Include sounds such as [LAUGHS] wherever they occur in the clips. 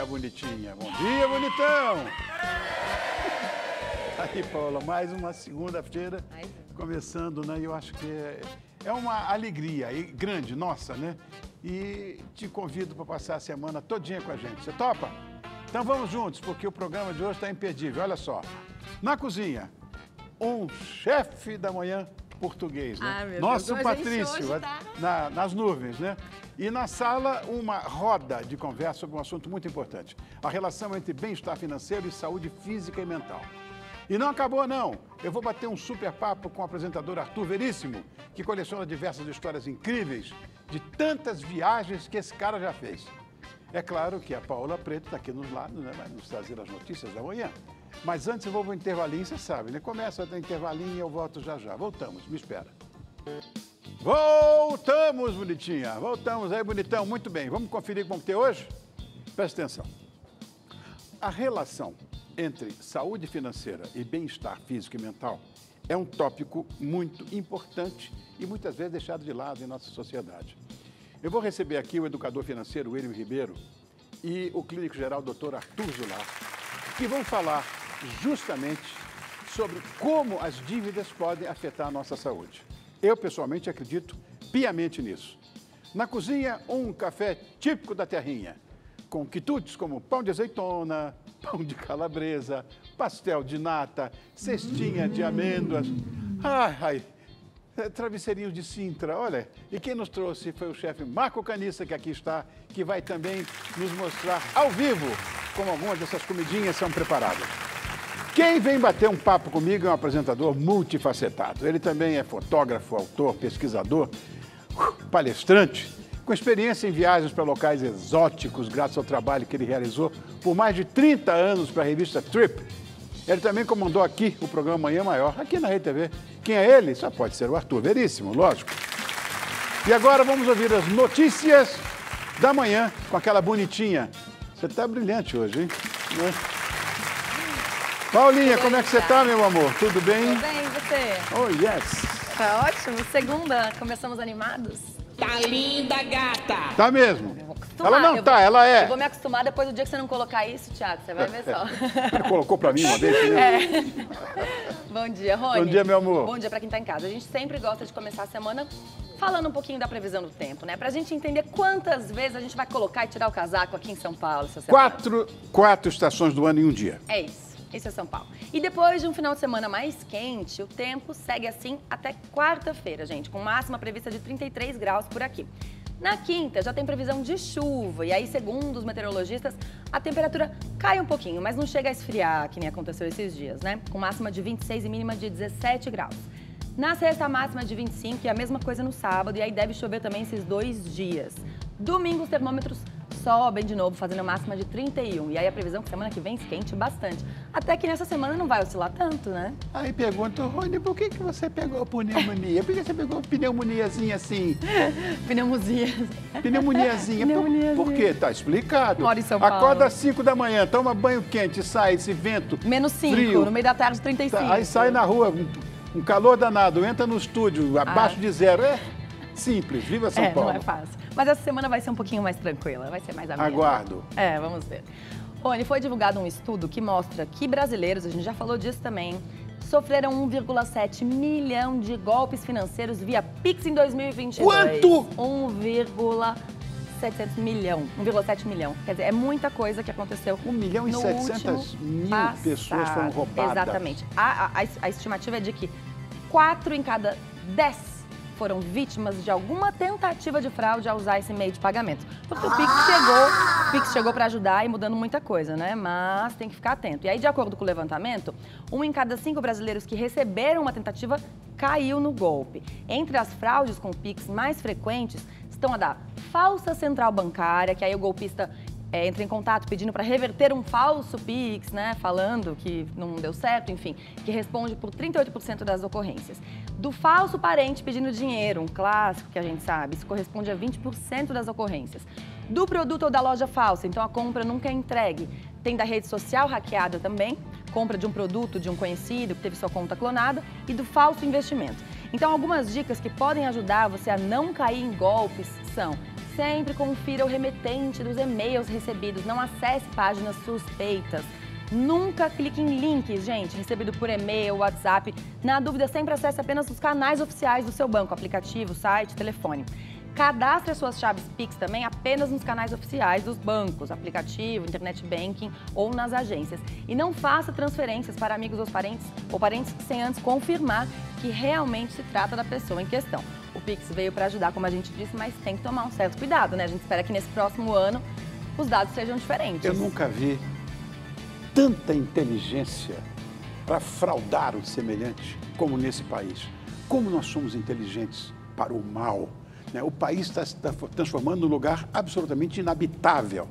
dia, bonitinha. Bom dia, bonitão. [LAUGHS] Aí, Paula, mais uma segunda-feira começando, né? Eu acho que é, é uma alegria e grande, nossa, né? E te convido para passar a semana todinha com a gente. Você topa? Então vamos juntos, porque o programa de hoje está imperdível. Olha só. Na cozinha, um chefe da manhã português, né? Ah, meu Nosso Deus, Patrício, tá... na, nas nuvens, né? E na sala, uma roda de conversa sobre um assunto muito importante: a relação entre bem-estar financeiro e saúde física e mental. E não acabou, não. Eu vou bater um super papo com o apresentador Arthur Veríssimo, que coleciona diversas histórias incríveis de tantas viagens que esse cara já fez. É claro que a Paula Preto está aqui nos lados, né? Vai nos trazer as notícias da manhã. Mas antes eu vou para o intervalinho, você sabe, né? Começa o intervalinho e eu volto já já. Voltamos, me espera. Voltamos, bonitinha. Voltamos aí, bonitão. Muito bem. Vamos conferir como tem hoje? Presta atenção. A relação entre saúde financeira e bem-estar físico e mental é um tópico muito importante e muitas vezes deixado de lado em nossa sociedade. Eu vou receber aqui o educador financeiro William Ribeiro e o clínico geral Dr. Arthur Zular, que vão falar justamente sobre como as dívidas podem afetar a nossa saúde. Eu, pessoalmente, acredito piamente nisso. Na cozinha, um café típico da terrinha, com quitutes como pão de azeitona, [LAUGHS] pão de calabresa, pastel de nata, cestinha de amêndoas. Ai, ai, é, travesseirinhos de Sintra, olha. E quem nos trouxe foi o chefe Marco Canissa, que aqui está, que vai também nos mostrar ao vivo como algumas dessas comidinhas são preparadas. Quem vem bater um papo comigo é um apresentador multifacetado. Ele também é fotógrafo, autor, pesquisador, palestrante, com experiência em viagens para locais exóticos, graças ao trabalho que ele realizou por mais de 30 anos para a revista Trip. Ele também comandou aqui o programa Manhã Maior, aqui na Rede TV. Quem é ele? Só pode ser o Arthur Veríssimo, lógico. E agora vamos ouvir as notícias da manhã com aquela bonitinha. Você está brilhante hoje, hein? Paulinha, como é que você está, meu amor? Tudo bem? Tudo bem, e você? Oh, yes. Tá ótimo. Segunda, começamos animados. Tá linda, gata! Tá mesmo. Ela não eu tá, vou- ela é. Eu vou me acostumar depois do dia que você não colocar isso, Thiago. Você vai ver só. [LAUGHS] Ele colocou pra mim uma vez, né? [LAUGHS] Bom dia, Rony. Bom dia, meu amor. Bom dia pra quem tá em casa. A gente sempre gosta de começar a semana falando um pouquinho da previsão do tempo, né? Pra gente entender quantas vezes a gente vai colocar e tirar o casaco aqui em São Paulo essa semana. Quatro, quatro estações do ano em um dia. É isso. Isso é São Paulo. E depois de um final de semana mais quente, o tempo segue assim até quarta-feira, gente, com máxima prevista de 33 graus por aqui. Na quinta já tem previsão de chuva, e aí, segundo os meteorologistas, a temperatura cai um pouquinho, mas não chega a esfriar, que nem aconteceu esses dias, né? Com máxima de 26 e mínima de 17 graus. Na sexta, a máxima de 25 e a mesma coisa no sábado, e aí deve chover também esses dois dias. Domingo, os termômetros sobem de novo, fazendo a máxima de 31. E aí a previsão é que semana que vem esquente bastante. Até que nessa semana não vai oscilar tanto, né? Aí pergunta, Rony, por que, que você pegou pneumonia? Por que você pegou pneumoniazinha assim? [LAUGHS] Pneumonia. Pneumoniazinha. Por, Pneumoniazinha. por quê? Tá explicado. Moro em São Paulo. Acorda às 5 da manhã, toma banho quente, sai esse vento. Menos 5, Frio. no meio da tarde 35. Tá, aí sai na rua, um, calor danado, entra no estúdio, abaixo de zero. É simples, viva São Ah. é, Paulo. não é fácil. Mas essa semana vai ser um pouquinho mais tranquila, vai ser mais amena. Aguardo. É, vamos ver. Rony, foi divulgado um estudo que mostra que brasileiros, a gente já falou disso também, sofreram 1,7 milhão de golpes financeiros via Pix em 2022. Quanto? 1,700 milhão. 1,7 milhão. Quer dizer, é muita coisa que aconteceu. 1 milhão e no 700 último mil passado. pessoas foram roubadas. Exatamente. A, a- a estimativa é de que 4 em cada 10 foram vítimas de alguma tentativa de fraude ao usar esse meio de pagamento. Porque o Pix chegou, o Pix chegou para ajudar e mudando muita coisa, né? Mas tem que ficar atento. E aí, de acordo com o levantamento, um em cada cinco brasileiros que receberam uma tentativa caiu no golpe. Entre as fraudes com Pix mais frequentes estão a da falsa central bancária, que aí o golpista é, entra em contato pedindo para reverter um falso Pix, né? Falando que não deu certo, enfim, que responde por 38% das ocorrências. Do falso parente pedindo dinheiro, um clássico que a gente sabe, isso corresponde a 20% das ocorrências. Do produto ou da loja falsa, então a compra nunca é entregue. Tem da rede social hackeada também, compra de um produto de um conhecido que teve sua conta clonada e do falso investimento. Então, algumas dicas que podem ajudar você a não cair em golpes são sempre confira o remetente dos e-mails recebidos, não acesse páginas suspeitas. Nunca clique em links, gente, recebido por e-mail, WhatsApp. Na dúvida, sempre acesse apenas os canais oficiais do seu banco, aplicativo, site, telefone. Cadastre as suas chaves Pix também apenas nos canais oficiais dos bancos, aplicativo, internet banking ou nas agências. E não faça transferências para amigos ou parentes ou parentes sem antes confirmar que realmente se trata da pessoa em questão. O Pix veio para ajudar, como a gente disse, mas tem que tomar um certo cuidado, né? A gente espera que nesse próximo ano os dados sejam diferentes. Eu nunca vi tanta inteligência para fraudar o semelhante como nesse país. Como nós somos inteligentes para o mal. Né? O país está se transformando num lugar absolutamente inabitável.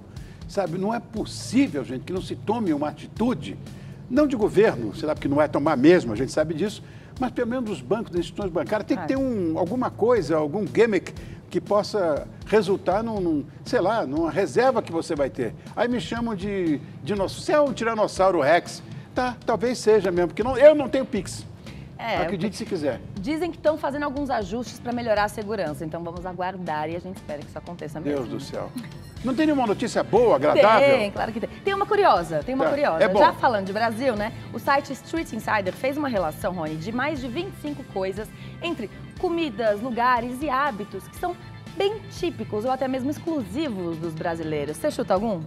Sabe, não é possível, gente, que não se tome uma atitude, não de governo, sabe que não é tomar mesmo, a gente sabe disso, mas pelo menos os bancos, as instituições bancárias, tem que ter um, alguma coisa, algum gimmick que possa resultar num, num, sei lá, numa reserva que você vai ter. Aí me chamam de dinossauro. É um tiranossauro Rex? Tá, talvez seja mesmo, porque não, eu não tenho Pix. É, Acredite se quiser. Dizem que estão fazendo alguns ajustes para melhorar a segurança, então vamos aguardar e a gente espera que isso aconteça mesmo. Deus do céu. Não tem nenhuma notícia boa, agradável? Tem, claro que tem. Tem uma curiosa, tem uma tá. curiosa. É Já falando de Brasil, né? O site Street Insider fez uma relação, Rony, de mais de 25 coisas entre comidas, lugares e hábitos que são bem típicos ou até mesmo exclusivos dos brasileiros. Você chuta algum?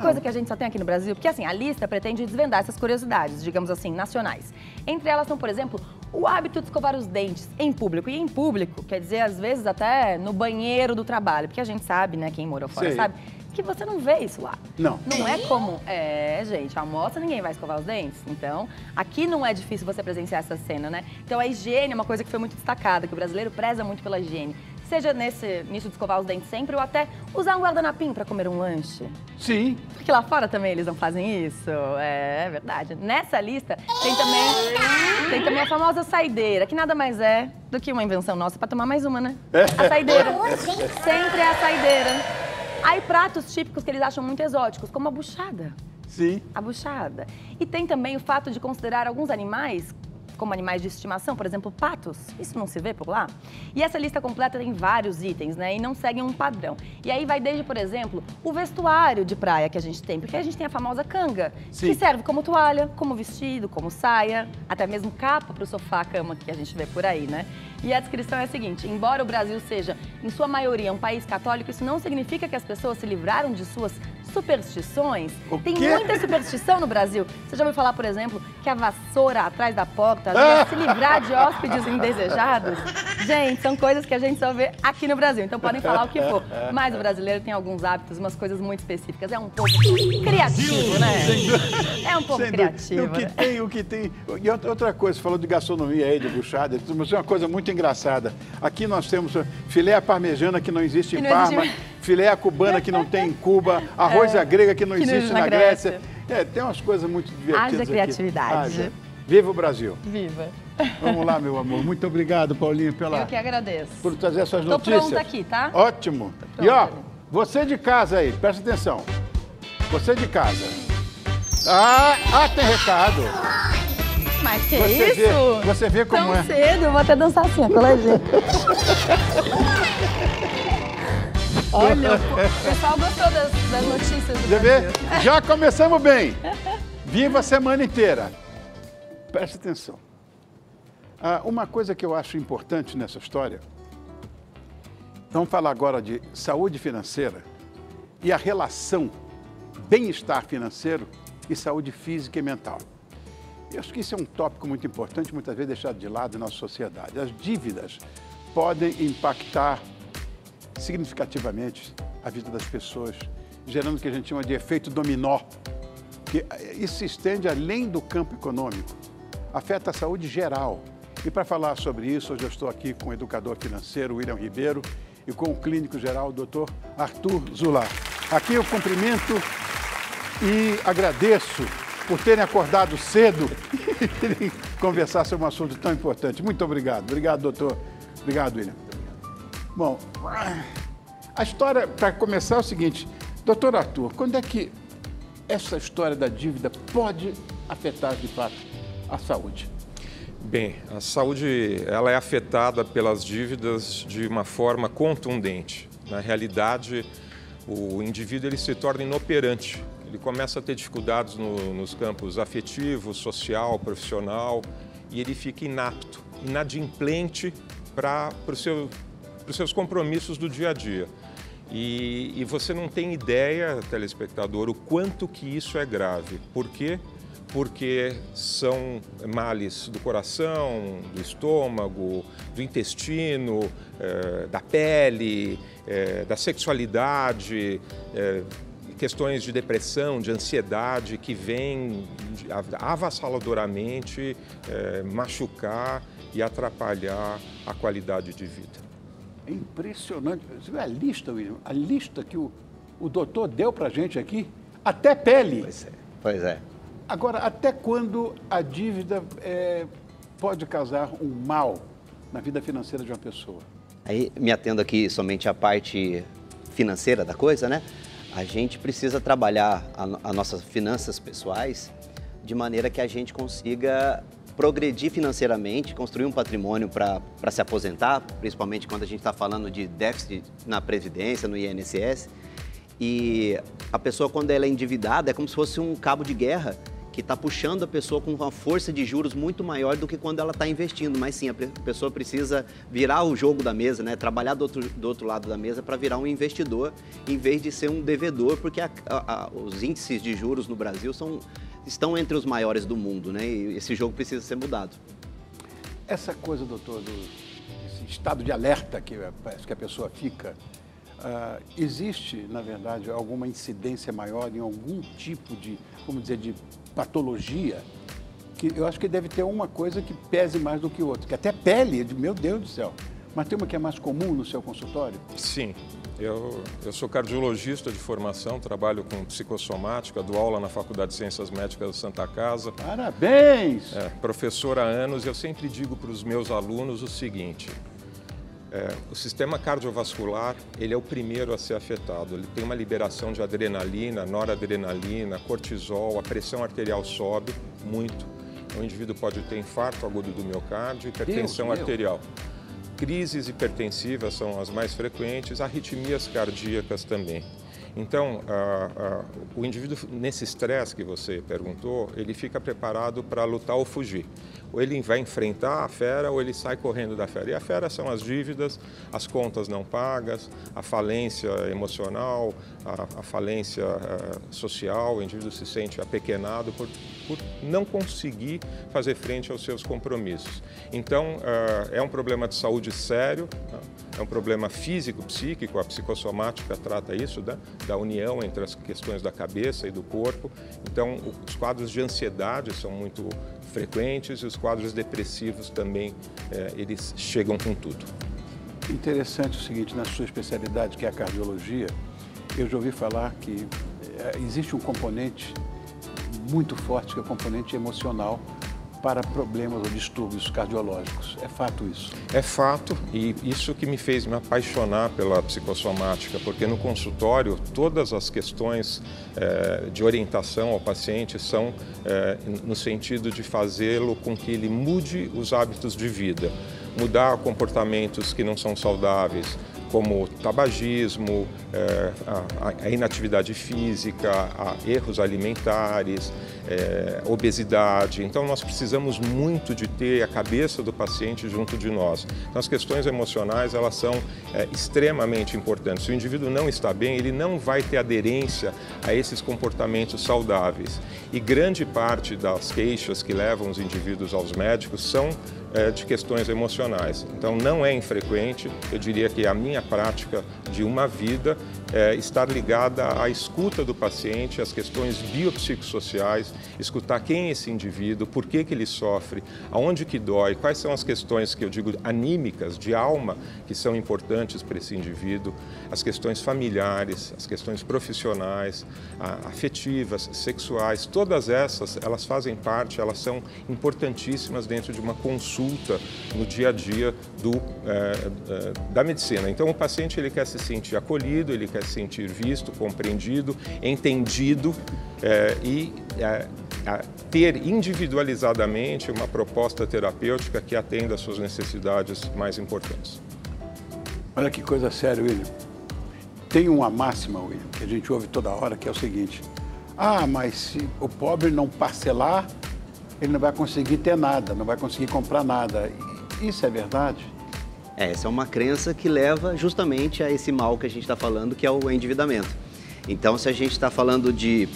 Coisa que a gente só tem aqui no Brasil. Porque, assim, a lista pretende desvendar essas curiosidades, digamos assim, nacionais. Entre elas estão, por exemplo, o hábito de escovar os dentes em público. E em público, quer dizer, às vezes até no banheiro do trabalho. Porque a gente sabe, né, quem morou fora Sei. sabe, que você não vê isso lá. Não. Não é como. É, gente, almoça, ninguém vai escovar os dentes. Então, aqui não é difícil você presenciar essa cena, né? Então, a higiene é uma coisa que foi muito destacada, que o brasileiro preza muito pela higiene. Seja nesse, nisso de escovar os dentes sempre ou até usar um guardanapinho para comer um lanche. Sim. Porque lá fora também eles não fazem isso. É, é verdade. Nessa lista tem também, tem também a famosa saideira, que nada mais é do que uma invenção nossa para tomar mais uma, né? É. A saideira. Sempre é a saideira. Aí pratos típicos que eles acham muito exóticos, como a buchada. Sim. A buchada. E tem também o fato de considerar alguns animais como animais de estimação, por exemplo, patos. Isso não se vê por lá? E essa lista completa tem vários itens, né? E não seguem um padrão. E aí vai desde, por exemplo, o vestuário de praia que a gente tem, porque a gente tem a famosa canga, Sim. que serve como toalha, como vestido, como saia, até mesmo capa para o sofá, cama que a gente vê por aí, né? E a descrição é a seguinte: embora o Brasil seja, em sua maioria, um país católico, isso não significa que as pessoas se livraram de suas superstições. O Tem quê? muita superstição no Brasil. Você já ouviu falar, por exemplo, que a vassoura atrás da porta ajuda a se livrar de hóspedes indesejados? Gente, são coisas que a gente só vê aqui no Brasil. Então podem falar o que for. Mas o brasileiro tem alguns hábitos, umas coisas muito específicas. É um povo criativo, né? É um povo criativo. O que né? tem, o que tem. E outra coisa, você falou de gastronomia aí, de buchada, mas é uma coisa muito engraçada. Aqui nós temos filé parmejana que não existe em Parma. Existe filé cubana que não tem em Cuba, arroz [LAUGHS] é, à grega que não que existe na, na Grécia. Grécia. É, tem umas coisas muito divertidas Haja criatividade. Haja. Viva o Brasil. Viva. Vamos lá, meu amor. Muito obrigado, Paulinho, pela... Eu que agradeço. Por trazer essas Tô notícias. Tô pronta aqui, tá? Ótimo. E ó, você de casa aí, presta atenção. Você de casa. Ah, ah tem recado. Mas que você isso? Vê, você vê como Tão é. cedo, eu vou até dançar assim, coleginha. [LAUGHS] Olha, o pessoal gostou das, das notícias do Já, vê? Já começamos bem. Viva a semana inteira. Preste atenção. Ah, uma coisa que eu acho importante nessa história, vamos falar agora de saúde financeira e a relação bem-estar financeiro e saúde física e mental. Eu acho que isso é um tópico muito importante, muitas vezes deixado de lado na nossa sociedade. As dívidas podem impactar significativamente a vida das pessoas, gerando o que a gente chama de efeito dominó, que isso se estende além do campo econômico, afeta a saúde geral. E para falar sobre isso, hoje eu estou aqui com o educador financeiro William Ribeiro e com o clínico geral, o doutor Arthur Zular. Aqui eu cumprimento e agradeço por terem acordado cedo [LAUGHS] e conversar sobre um assunto tão importante. Muito obrigado. Obrigado, doutor. Obrigado, William. Bom, a história, para começar, é o seguinte. Doutor Arthur, quando é que essa história da dívida pode afetar, de fato, a saúde? Bem, a saúde ela é afetada pelas dívidas de uma forma contundente. Na realidade, o indivíduo ele se torna inoperante. Ele começa a ter dificuldades no, nos campos afetivo, social, profissional e ele fica inapto, inadimplente para seu, os seus compromissos do dia a dia. E, e, você não tem ideia, telespectador, o quanto que isso é grave. Por quê? Porque são males do coração, do estômago, do intestino, eh, da pele, eh, da sexualidade, eh, questões de depressão, de ansiedade que vêm avassaladoramente machucar e atrapalhar a qualidade de vida. É impressionante. Você vê a lista, William, a lista que o, o doutor deu para gente aqui, até pele. Pois é. Pois é. Agora, até quando a dívida é, pode causar um mal na vida financeira de uma pessoa? Aí, me atendo aqui somente à parte financeira da coisa, né? A gente precisa trabalhar as nossas finanças pessoais de maneira que a gente consiga progredir financeiramente, construir um patrimônio para se aposentar, principalmente quando a gente está falando de déficit na Previdência, no INSS. E a pessoa, quando ela é endividada, é como se fosse um cabo de guerra que está puxando a pessoa com uma força de juros muito maior do que quando ela está investindo. Mas sim, a pessoa precisa virar o jogo da mesa, né? trabalhar do outro, do outro lado da mesa para virar um investidor, em vez de ser um devedor, porque a, a, os índices de juros no Brasil são estão entre os maiores do mundo, né? E esse jogo precisa ser mudado. Essa coisa, doutor, do esse estado de alerta que parece que a pessoa fica, uh, existe, na verdade, alguma incidência maior em algum tipo de, vamos dizer, de patologia? Que eu acho que deve ter uma coisa que pese mais do que outra, que até pele, meu Deus do céu. Mas tem uma que é mais comum no seu consultório? Sim, eu, eu sou cardiologista de formação, trabalho com psicossomática, dou aula na Faculdade de Ciências Médicas da Santa Casa. Parabéns! É, professor há anos, eu sempre digo para os meus alunos o seguinte, é, o sistema cardiovascular ele é o primeiro a ser afetado. Ele tem uma liberação de adrenalina, noradrenalina, cortisol, a pressão arterial sobe muito. O indivíduo pode ter infarto agudo do miocárdio, hipertensão Deus arterial. Meu. Crises hipertensivas são as mais frequentes, arritmias cardíacas também. Então, o indivíduo, nesse estresse que você perguntou, ele fica preparado para lutar ou fugir ou ele vai enfrentar a fera ou ele sai correndo da fera. E a fera são as dívidas, as contas não pagas, a falência emocional, a, a falência uh, social, o indivíduo se sente apequenado por, por não conseguir fazer frente aos seus compromissos. Então, uh, é um problema de saúde sério, né? é um problema físico, psíquico, a psicossomática trata isso, né? da união entre as questões da cabeça e do corpo. Então, os quadros de ansiedade são muito frequentes e os quadros depressivos também, é, eles chegam com tudo. Interessante o seguinte, na sua especialidade, que é a cardiologia, eu já ouvi falar que é, existe um componente muito forte, que é o componente emocional, para problemas ou distúrbios cardiológicos. É fato isso? É fato e isso que me fez me apaixonar pela psicossomática, porque no consultório todas as questões é, de orientação ao paciente são é, no sentido de fazê-lo com que ele mude os hábitos de vida, mudar comportamentos que não são saudáveis, como tabagismo, é, a, a, inatividade física, a erros alimentares, é, obesidade. Então, nós precisamos muito de ter a cabeça do paciente junto de nós. Então, as questões emocionais, elas são é, extremamente importantes. Se o indivíduo não está bem, ele não vai ter aderência a esses comportamentos saudáveis. E grande parte das queixas que levam os indivíduos aos médicos são é, de questões emocionais. Então, não é infrequente, eu diria que a minha prática de uma vida é, estar ligada à escuta do paciente, às questões biopsicossociais, escutar quem é esse indivíduo, por que, que ele sofre, aonde que dói, quais são as questões que eu digo anímicas, de alma, que são importantes para esse indivíduo, as questões familiares, as questões profissionais, afetivas, sexuais, todas essas, elas fazem parte, elas são importantíssimas dentro de uma consulta no dia a dia do, é, é, da medicina. Então, o paciente ele quer se sentir acolhido, ele quer se sentir visto, compreendido, entendido é, e é, ter individualizadamente uma proposta terapêutica que atenda às suas necessidades mais importantes. Olha que coisa séria, William. Tem uma máxima, William, que a gente ouve toda hora, que é o seguinte: ah, mas se o pobre não parcelar, ele não vai conseguir ter nada, não vai conseguir comprar nada. Isso é verdade? É, essa é uma crença que leva justamente a esse mal que a gente está falando, que é o endividamento. Então, se a gente está falando de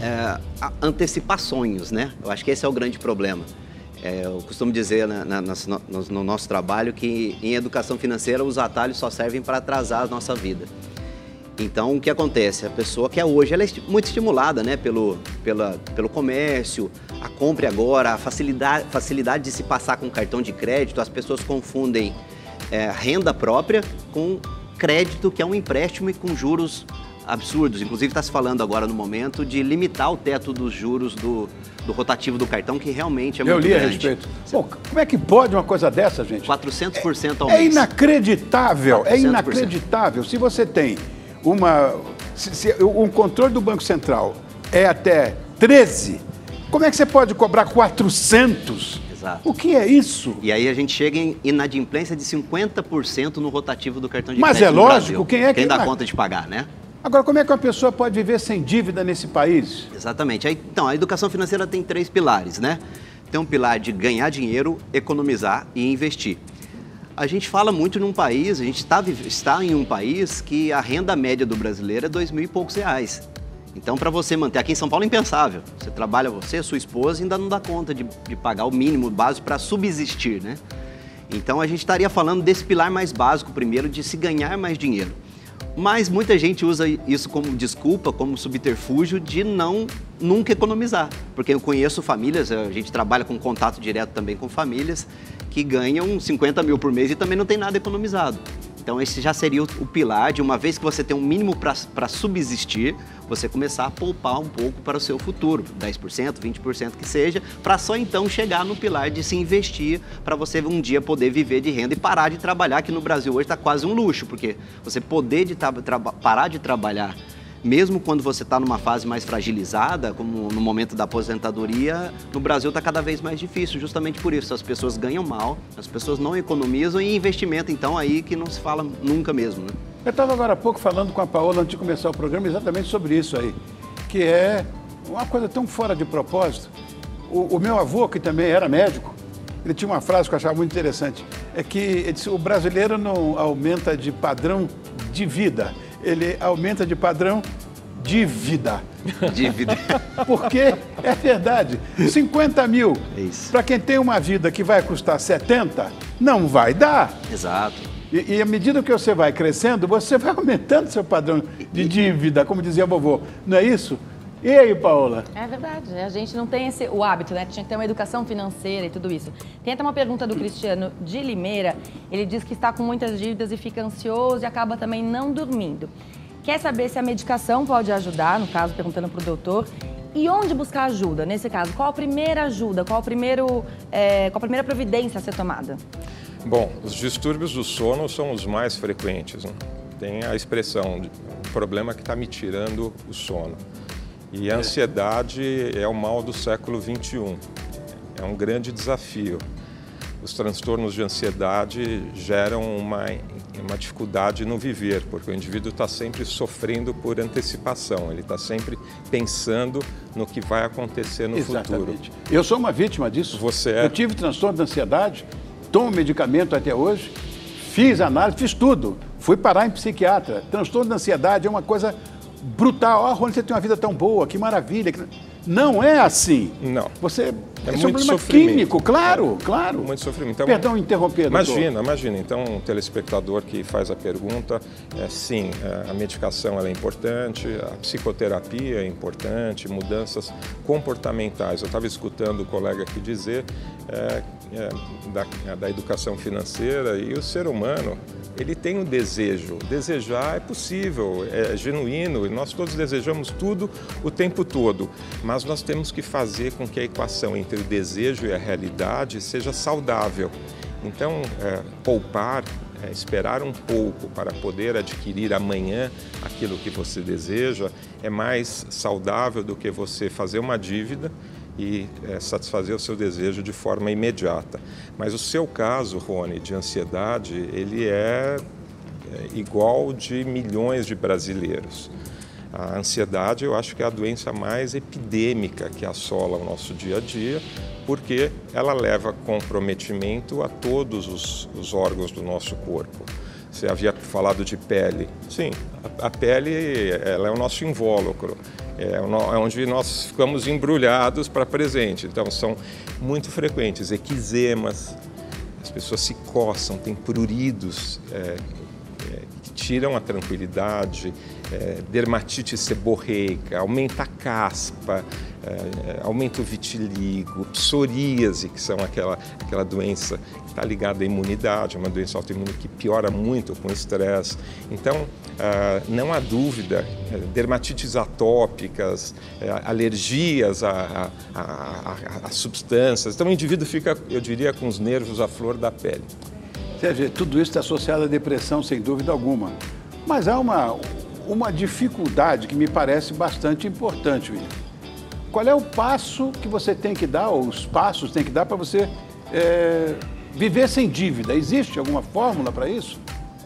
é, antecipar sonhos, né? Eu acho que esse é o grande problema. É, eu costumo dizer na, na, no, no, nosso trabalho que em educação financeira os atalhos só servem para atrasar a nossa vida. Então, o que acontece? A pessoa que é hoje, ela é muito estimulada né, pelo, pela, pelo comércio, a compra agora, a facilidade, facilidade de se passar com cartão de crédito. As pessoas confundem é, renda própria com crédito, que é um empréstimo e com juros absurdos. Inclusive está se falando agora no momento de limitar o teto dos juros do, do rotativo do cartão, que realmente é Eu muito li a grande. respeito. Bom, como é que pode uma coisa dessa, gente? 400% ao É mês. inacreditável, é 400%. inacreditável. Se você tem uma. Se, se um controle do Banco Central é até 13, como é que você pode cobrar 400? Exato. O que é isso? E aí a gente chega em inadimplência de 50% no rotativo do cartão de Mas crédito é no lógico, quem é que- Quem dá mas- conta de pagar, né? Agora, como é que uma pessoa pode viver sem dívida nesse país? Exatamente. Aí, então, a educação financeira tem três pilares, né? Tem um pilar de ganhar dinheiro, economizar e investir. A gente fala muito num país, a gente está, vive- está em um país que a renda média do brasileiro é dois mil e poucos reais. Então, para você manter, aqui em São Paulo é impensável. Você trabalha, você, sua esposa, e ainda não dá conta de, de pagar o mínimo básico para subsistir, né? Então, a gente estaria falando desse pilar mais básico primeiro, de se ganhar mais dinheiro. Mas muita gente usa isso como desculpa, como subterfúgio de não nunca economizar. Porque eu conheço famílias, a gente trabalha com contato direto também com famílias que ganham 50 mil por mês e também não tem nada economizado. Então esse já seria o, pilar de uma vez que você tem um mínimo para subsistir, você começar a poupar um pouco para o seu futuro, 10%, 20% que seja, para só então chegar no pilar de se investir para você um dia poder viver de renda e parar de trabalhar, que no Brasil hoje está quase um luxo, porque você poder de parar de trabalhar mesmo quando você está numa fase mais fragilizada, como no momento da aposentadoria, no Brasil está cada vez mais difícil, justamente por isso. As pessoas ganham mal, as pessoas não economizam e investimento, então, aí que não se fala nunca mesmo. Né? Eu estava agora há pouco falando com a Paola antes de começar o programa exatamente sobre isso aí, que é uma coisa tão fora de propósito. O, o meu avô, que também era médico, ele tinha uma frase que eu achava muito interessante, é que disse, o brasileiro não aumenta de padrão de vida, ele aumenta de padrão de vida. Dívida. [LAUGHS] Porque é verdade, 50 mil, É para quem tem uma vida que vai custar 70, não vai dar. Exato. E, e à medida que você vai crescendo, você vai [LAUGHS] aumentando seu padrão de dívida, como dizia a vovô. Não é isso? E aí, Paola? É verdade, a gente não tem esse, o hábito, né? Tinha que ter uma educação financeira e tudo isso. Tem até uma pergunta do Cristiano de Limeira. Ele diz que está com muitas dívidas e fica ansioso e acaba também não dormindo. Quer saber se a medicação pode ajudar, no caso, perguntando para o doutor. E onde buscar ajuda? Nesse caso, qual a primeira ajuda? Qual, o primeiro, é, qual a primeira providência a ser tomada? Bom, os distúrbios do sono são os mais frequentes. né? Tem a expressão, de, um problema que está me tirando o sono. E a ansiedade é o mal do século XXI. É um grande desafio. Os transtornos de ansiedade geram uma, uma dificuldade no viver, porque o indivíduo está sempre sofrendo por antecipação, ele está sempre pensando no que vai acontecer no futuro. Exatamente. Eu sou uma vítima disso. Você é? Eu tive transtorno de ansiedade, tomo medicamento até hoje, fiz análise, fiz tudo. Fui parar em psiquiatra. Transtorno de ansiedade é uma coisa brutal. Ah, Rony, você tem uma vida tão boa, que maravilha. Não é assim. Não. Você. É esse muito um problema sofrimento. químico, claro, claro. Muito sofrimento. Então, Perdão interromper, doutor. Imagina, imagina. Então, um telespectador que faz a pergunta, é, sim, é, a medicação é importante, a psicoterapia é importante, mudanças comportamentais. Eu estava escutando o colega aqui dizer é, é, da, da educação financeira e o ser humano ele tem o desejo. Desejar é possível, é genuíno, e nós todos desejamos tudo o tempo todo, mas nós temos que fazer com que a equação entre o desejo e a realidade seja saudável. Então, é, poupar, é, esperar um pouco para poder adquirir amanhã aquilo que você deseja é mais saudável do que você fazer uma dívida e é, satisfazer o seu desejo de forma imediata. Mas o seu caso, Rony, de ansiedade, ele é, é igual de milhões de brasileiros. A ansiedade, eu acho que é a doença mais epidêmica que assola o nosso dia a dia, porque ela leva comprometimento a todos os, os órgãos do nosso corpo. Você havia falado de pele. Sim, a, a pele ela é o nosso invólucro, é, é onde nós ficamos embrulhados para presente. Então, são muito frequentes eczemas, as pessoas se coçam, têm pruridos é, é, que tiram a tranquilidade, é, dermatite seborreica, aumenta a caspa, é, aumenta o vitiligo, psoríase, que são aquela, aquela doença que está ligada à imunidade, uma doença autoimune que piora muito com o estresse. Então, ah, não há dúvida, é, dermatites atópicas, é, alergias a, a, a, a, substâncias. Então, o indivíduo fica, eu diria, com os nervos à flor da pele. Sérgio, tudo isso está associado à depressão, sem dúvida alguma. Mas há uma, uma dificuldade que me parece bastante importante, William. Qual é o passo que você tem que dar, ou os passos tem que dar para você é, viver sem dívida? Existe alguma fórmula para isso?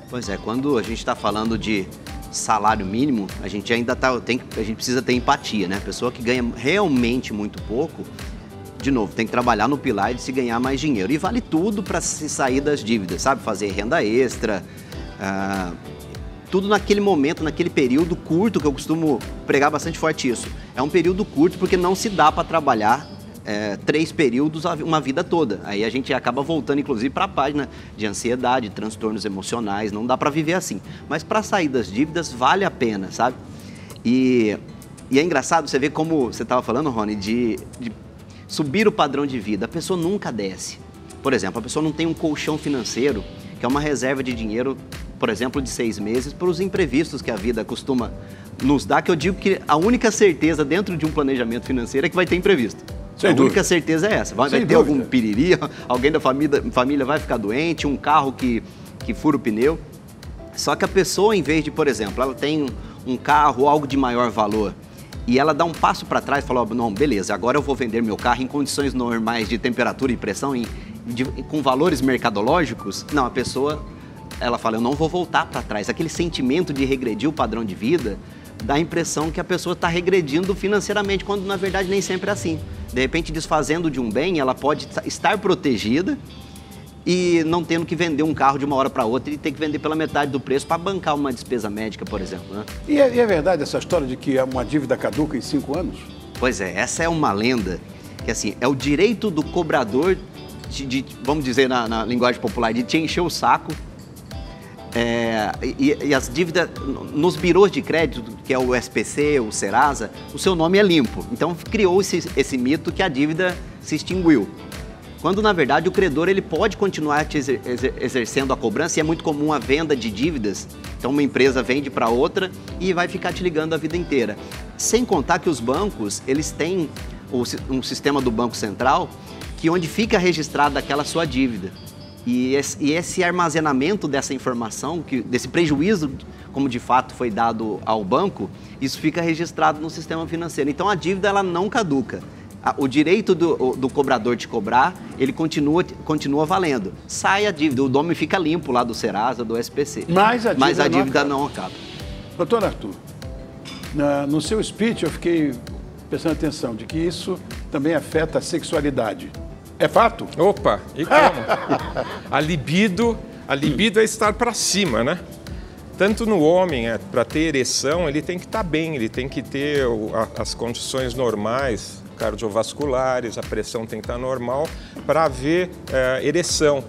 Pois é, quando a gente está falando de salário mínimo, a gente ainda tá, tem, a gente precisa ter empatia, né? A pessoa que ganha realmente muito pouco, de novo, tem que trabalhar no pilar de se ganhar mais dinheiro. E vale tudo para se sair das dívidas, sabe? Fazer renda extra, uh, tudo naquele momento, naquele período curto, que eu costumo pregar bastante forte isso. É um período curto porque não se dá para trabalhar é, três períodos uma vida toda. Aí a gente acaba voltando, inclusive, para a página de ansiedade, transtornos emocionais. Não dá para viver assim. Mas para sair das dívidas vale a pena, sabe? E, e é engraçado você ver como você estava falando, Rony, de, de subir o padrão de vida. A pessoa nunca desce. Por exemplo, a pessoa não tem um colchão financeiro, que é uma reserva de dinheiro por exemplo, de seis meses, para os imprevistos que a vida costuma nos dar, que eu digo que a única certeza dentro de um planejamento financeiro é que vai ter imprevisto. Sem a dúvida. única certeza é essa. Vai, vai ter algum piriri, [LAUGHS] alguém da família, família vai ficar doente, um carro que, que fura o pneu. Só que a pessoa, em vez de, por exemplo, ela tem um carro, algo de maior valor, e ela dá um passo para trás e fala: oh, não, beleza, agora eu vou vender meu carro em condições normais de temperatura e pressão, em, de, com valores mercadológicos. Não, a pessoa ela fala, eu não vou voltar para trás. Aquele sentimento de regredir o padrão de vida dá a impressão que a pessoa está regredindo financeiramente, quando na verdade nem sempre é assim. De repente, desfazendo de um bem, ela pode estar protegida e não tendo que vender um carro de uma hora para outra e ter que vender pela metade do preço para bancar uma despesa médica, por exemplo. Né? E, é, e é verdade essa história de que é uma dívida caduca em cinco anos? Pois é, essa é uma lenda que assim é o direito do cobrador de, de vamos dizer na, na linguagem popular, de te encher o saco é, e, e, as dívidas, nos birôs de crédito, que é o SPC, o Serasa, o seu nome é limpo. Então criou esse, mito que a dívida se extinguiu. Quando na verdade o credor ele pode continuar exer, exercendo a cobrança e é muito comum a venda de dívidas. Então uma empresa vende para outra e vai ficar te ligando a vida inteira. Sem contar que os bancos eles têm um sistema do Banco Central que onde fica registrada aquela sua dívida. E esse, armazenamento dessa informação, que, desse prejuízo, como de fato foi dado ao banco, isso fica registrado no sistema financeiro. Então a dívida ela não caduca. O direito do, do cobrador de cobrar, ele continua, continua valendo. Sai a dívida, o nome fica limpo lá do Serasa, do SPC. Mas a dívida, Mas a dívida não, não acaba. Doutor Arthur, no seu speech eu fiquei prestando atenção de que isso também afeta a sexualidade. É fato? Opa, e como? a libido, a libido é estar para cima, né? Tanto no homem, é, para ter ereção, ele tem que estar tá bem, ele tem que ter o, a, as condições normais cardiovasculares, a pressão tem que estar tá normal para haver é, ereção.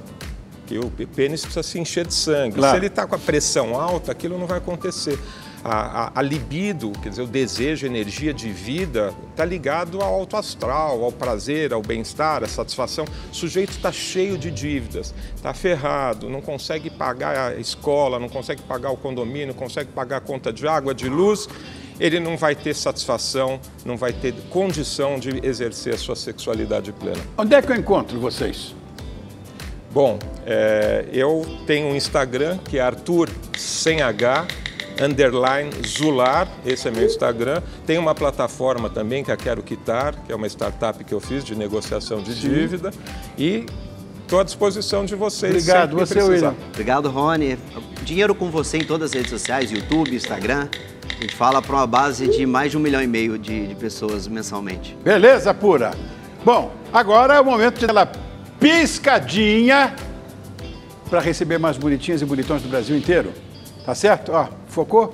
Que o pênis precisa se encher de sangue. Claro. Se ele está com a pressão alta, aquilo não vai acontecer a, a, a, libido, quer dizer, o desejo, a energia de vida, está ligado ao alto astral, ao prazer, ao bem-estar, à satisfação. O sujeito está cheio de dívidas, está ferrado, não consegue pagar a escola, não consegue pagar o condomínio, não consegue pagar a conta de água, de luz. Ele não vai ter satisfação, não vai ter condição de exercer a sua sexualidade plena. Onde é que eu encontro vocês? Bom, é, eu tenho um Instagram que é Arthur sem H underline Zular, esse é meu Instagram. Tem uma plataforma também que é a Quero Quitar, que é uma startup que eu fiz de negociação de dívida. E estou à disposição de vocês. Obrigado, você, precisar. William. Obrigado, Rony. Dinheiro com você em todas as redes sociais, YouTube, Instagram. A gente fala para uma base de mais de um milhão e meio de, de pessoas mensalmente. Beleza pura. Bom, agora é o momento de dar aquela piscadinha para receber mais bonitinhas e bonitões do Brasil inteiro. Tá certo? Ó, focou?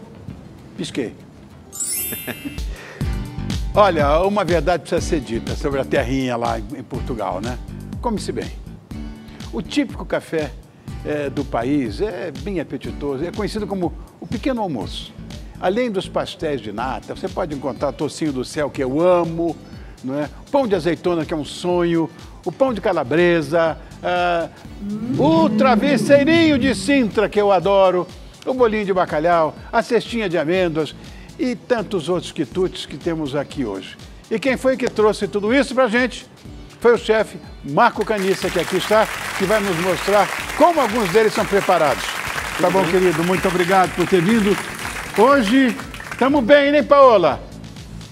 Pisquei. [LAUGHS] Olha, uma verdade precisa ser dita sobre a terrinha lá em Portugal, né? Come-se bem. O típico café eh, do país é bem apetitoso, é conhecido como o pequeno almoço. Além dos pastéis de nata, você pode encontrar tocinho do céu, que eu amo, não é? pão de azeitona, que é um sonho, o pão de calabresa, ah, o travesseirinho de Sintra, que eu adoro, o bolinho de bacalhau, a cestinha de amêndoas e tantos outros quitutes que temos aqui hoje. E quem foi que trouxe tudo isso pra gente? Foi o chefe Marco Canissa, que aqui está, que vai nos mostrar como alguns deles são preparados. Tá bom, querido? Muito obrigado por ter vindo. Hoje estamos bem, né, Paola?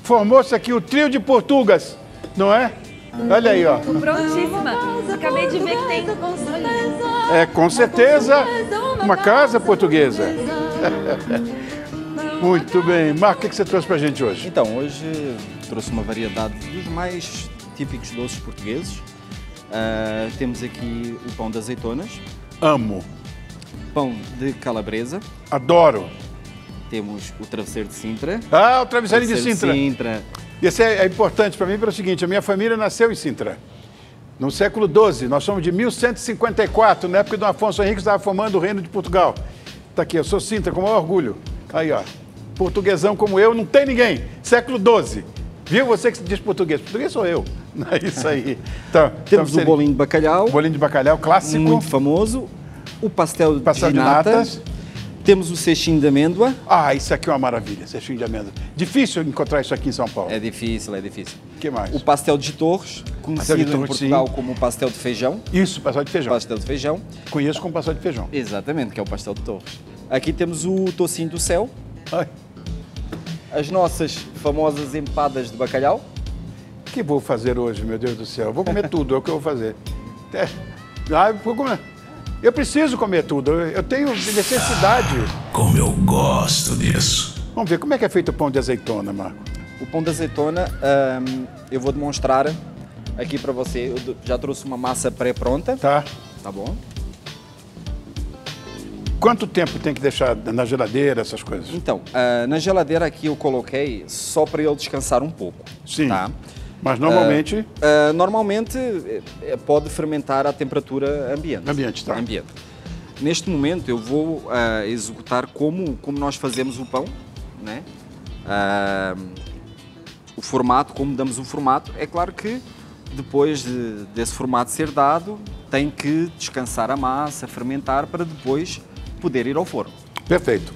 Formou-se aqui o trio de Portugas, não é? Olha aí, ó. Prontíssima. Acabei de ver que tem. É com certeza uma casa portuguesa. [LAUGHS] Muito bem. Marco, o que que você trouxe pra gente hoje? Então, hoje trouxe uma variedade dos mais típicos doces portugueses. Ah, temos aqui o pão de azeitonas, Amo, pão de calabresa, adoro. Temos o travesseiro de Sintra. Ah, o travesseirinho de travesseiro Sintra. Sintra. Esse é, é importante para mim pelo seguinte: a minha família nasceu em Sintra. No século XII, nós somos de 1154, na época do Afonso Henrique estava formando o Reino de Portugal. Está aqui, eu sou Sintra, com o maior orgulho. Aí, ó. Portuguesão como eu, não tem ninguém. Século XII. Viu? Você que diz português. Português sou eu. Não [LAUGHS] é isso aí. Então, [LAUGHS] Temos então, o bolinho de bacalhau, bolinho de bacalhau clássico. muito famoso. O pastel, Pastel de, de nata. natas. Temos o cestinho de amêndoa. Ah, isso aqui é uma maravilha, cestinho de amêndoa. Difícil encontrar isso aqui em São Paulo. É difícil, é difícil. O que mais? O pastel de torres, conhecido de em Torres, Portugal sim. como o pastel de feijão. Isso, pastel de feijão. Pastel de feijão. Conheço como pastel de feijão. Exatamente, que é o pastel de torres. Aqui temos o tocinho do céu, Ai, as nossas famosas empadas de bacalhau. o que vou fazer hoje, meu Deus do céu? Vou comer tudo, é o que eu vou fazer. É, ah, vou comer. Eu preciso comer tudo, eu tenho necessidade. Como eu gosto disso. Vamos ver, como é que é feito o pão de azeitona, Marco? O pão de azeitona, hum, eu vou demonstrar aqui para você. Eu já trouxe uma massa pré-pronta, Tá? tá bom? Quanto tempo tem que deixar na geladeira, essas coisas? Então, ah, na geladeira aqui eu coloquei só para ele descansar um pouco. Sim. Tá? Mas normalmente, Ah, normalmente eh, pode fermentar à temperatura ambiente. Ambiente, tá. Ambiente. Neste momento eu vou ah, executar como, como nós fazemos o pão, né? O formato, como damos o formato. É claro que depois de- desse formato ser dado, tem que descansar a massa, fermentar para depois poder ir ao forno. perfeito.